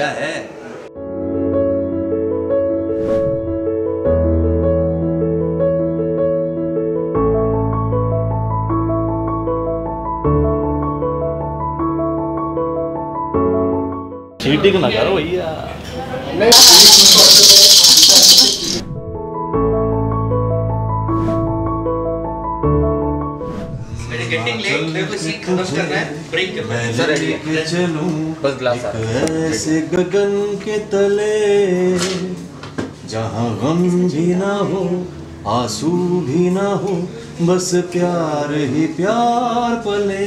क्या है। चीटिंग ना करो भैया। गेटिंग लेट मेरे को सीट खत्म करना है ब्रेक करना है। सर रेडी है बस ग्लास आ ऐसे गगन के तले जहाँ गम भी ना हो आँसू भी ना हो बस प्यार ही प्यार पले।